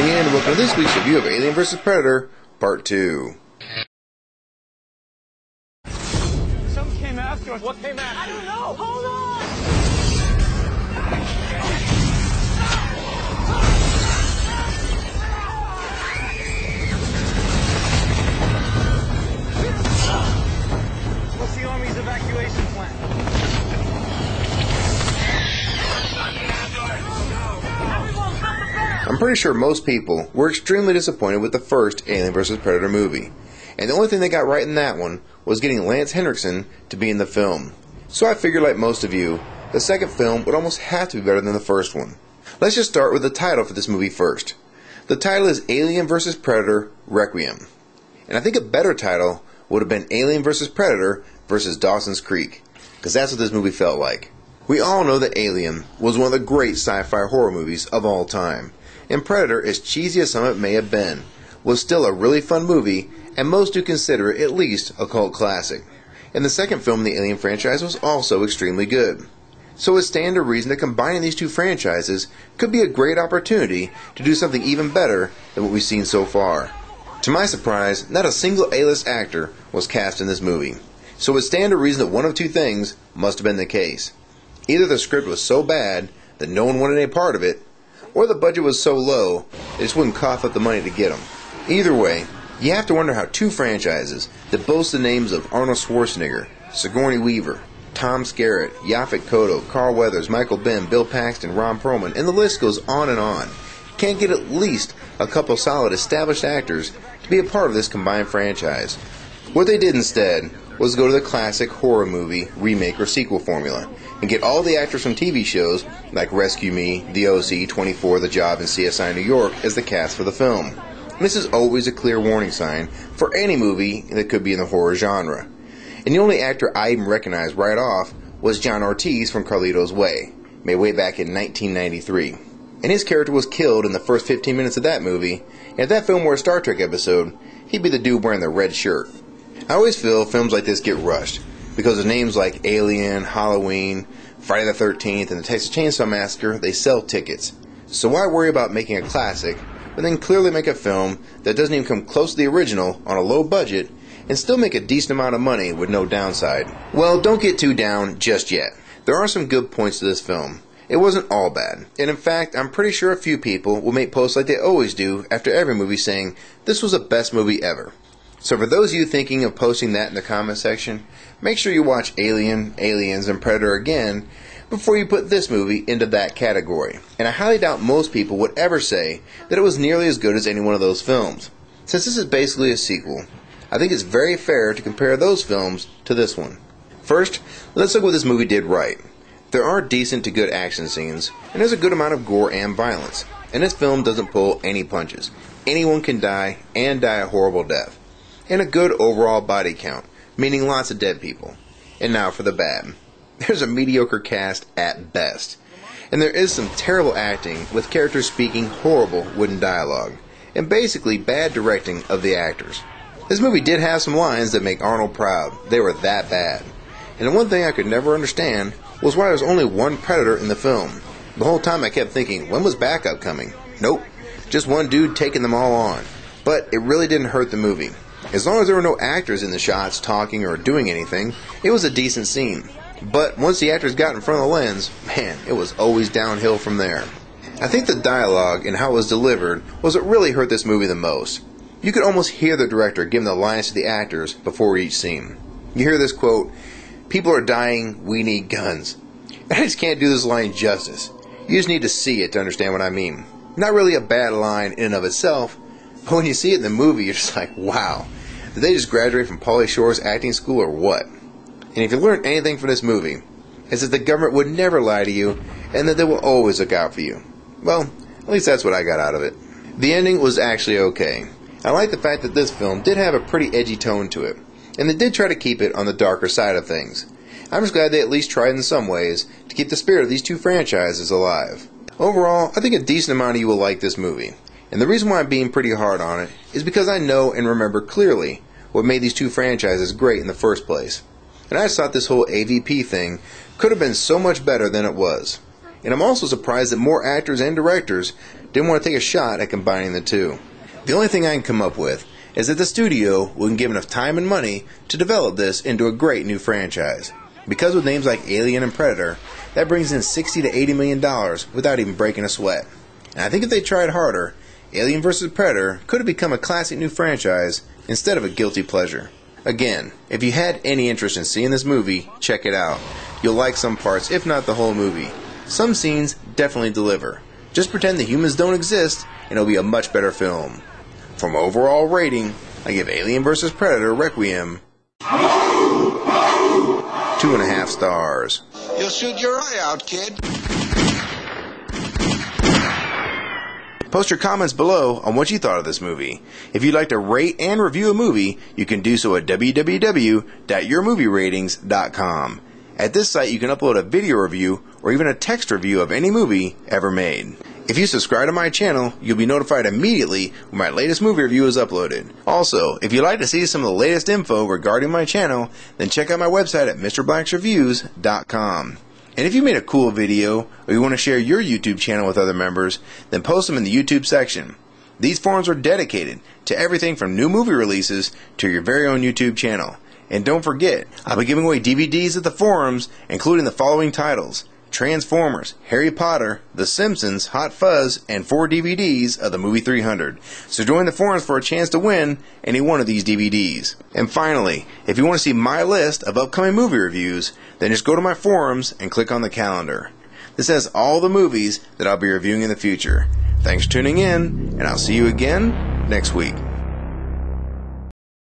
and welcome to this week's review of Alien vs. Predator, Part 2. Some came after us. What came after? I don't know. Hold pretty sure most people were extremely disappointed with the first Alien vs. Predator movie. And the only thing they got right in that one was getting Lance Henriksen to be in the film. So I figured, like most of you, the second film would almost have to be better than the first one. Let's just start with the title for this movie first. The title is Alien vs. Predator Requiem. And I think a better title would have been Alien vs. Predator vs. Dawson's Creek, because that's what this movie felt like. We all know that Alien was one of the great sci fi horror movies of all time, and Predator, as cheesy as some of it may have been, was still a really fun movie, and most do consider it at least a cult classic. And the second film in the Alien franchise was also extremely good. So it stands to reason that combining these two franchises could be a great opportunity to do something even better than what we've seen so far. To my surprise, not a single A-list actor was cast in this movie. So it would stand to reason that one of two things must have been the case. Either the script was so bad that no one wanted any part of it, or the budget was so low they just wouldn't cough up the money to get them. Either way, you have to wonder how two franchises that boast the names of Arnold Schwarzenegger, Sigourney Weaver, Tom Skerritt, Yaphet Kotto, Carl Weathers, Michael Biehn, Bill Paxton, Ron Perlman, and the list goes on and on, can't get at least a couple solid established actors to be a part of this combined franchise. What they did instead was go to the classic horror movie remake or sequel formula and get all the actors from TV shows like Rescue Me, The OC, 24, The Job, and CSI New York as the cast for the film. This is always a clear warning sign for any movie that could be in the horror genre. And the only actor I even recognized right off was John Ortiz from Carlito's Way, made way back in 1993. And his character was killed in the first 15 minutes of that movie, and if that film were a Star Trek episode, he'd be the dude wearing the red shirt. I always feel films like this get rushed because of names like Alien, Halloween, Friday the 13th, and the Texas Chainsaw Massacre, they sell tickets. So why worry about making a classic, but then clearly make a film that doesn't even come close to the original on a low budget and still make a decent amount of money with no downside? Well, don't get too down just yet. There are some good points to this film. It wasn't all bad, and in fact, I'm pretty sure a few people will make posts like they always do after every movie saying, This was the best movie ever. So for those of you thinking of posting that in the comment section, make sure you watch Alien, Aliens, and Predator again before you put this movie into that category. And I highly doubt most people would ever say that it was nearly as good as any one of those films. Since this is basically a sequel, I think it's very fair to compare those films to this one. First, let's look what this movie did right. There are decent to good action scenes, and there's a good amount of gore and violence. And this film doesn't pull any punches. Anyone can die, and die a horrible death and a good overall body count, meaning lots of dead people. And now for the bad. There's a mediocre cast at best. And there is some terrible acting with characters speaking horrible wooden dialogue, and basically bad directing of the actors. This movie did have some lines that make Arnold proud. They were that bad. And the one thing I could never understand was why there was only one Predator in the film. The whole time I kept thinking, when was backup coming? Nope, just one dude taking them all on. But it really didn't hurt the movie. As long as there were no actors in the shots talking or doing anything, it was a decent scene. But once the actors got in front of the lens, man, it was always downhill from there. I think the dialogue and how it was delivered was what really hurt this movie the most. You could almost hear the director giving the lines to the actors before each scene. You hear this quote, People are dying, we need guns. And I just can't do this line justice. You just need to see it to understand what I mean. Not really a bad line in and of itself, but when you see it in the movie, you're just like, wow, did they just graduate from Pauly Shore's acting school or what? And if you learn anything from this movie, it's that the government would never lie to you and that they will always look out for you. Well, at least that's what I got out of it. The ending was actually okay. I like the fact that this film did have a pretty edgy tone to it, and they did try to keep it on the darker side of things. I'm just glad they at least tried in some ways to keep the spirit of these two franchises alive. Overall, I think a decent amount of you will like this movie. And the reason why I'm being pretty hard on it is because I know and remember clearly what made these two franchises great in the first place. And I just thought this whole AVP thing could have been so much better than it was. and I'm also surprised that more actors and directors didn't want to take a shot at combining the two. The only thing I can come up with is that the studio wouldn't give enough time and money to develop this into a great new franchise. Because with names like Alien and Predator, that brings in 60 to 80 million dollars without even breaking a sweat. And I think if they tried harder, Alien vs. Predator could have become a classic new franchise instead of a guilty pleasure. Again, if you had any interest in seeing this movie, check it out. You'll like some parts, if not the whole movie. Some scenes definitely deliver. Just pretend the humans don't exist, and it'll be a much better film. From overall rating, I give Alien vs. Predator Requiem two and a half stars. You'll shoot your eye out, kid. Post your comments below on what you thought of this movie. If you'd like to rate and review a movie, you can do so at www.yourmovieratings.com. At this site, you can upload a video review or even a text review of any movie ever made. If you subscribe to my channel, you'll be notified immediately when my latest movie review is uploaded. Also, if you'd like to see some of the latest info regarding my channel, then check out my website at MrBlacksReviews.com. And if you made a cool video or you want to share your YouTube channel with other members, then post them in the YouTube section. These forums are dedicated to everything from new movie releases to your very own YouTube channel. And don't forget, I'll be giving away DVDs at the forums, including the following titles Transformers, Harry Potter, The Simpsons, Hot Fuzz, and four DVDs of the movie 300. So join the forums for a chance to win any one of these DVDs. And finally, if you want to see my list of upcoming movie reviews, then just go to my forums and click on the calendar. This has all the movies that I'll be reviewing in the future. Thanks for tuning in, and I'll see you again next week.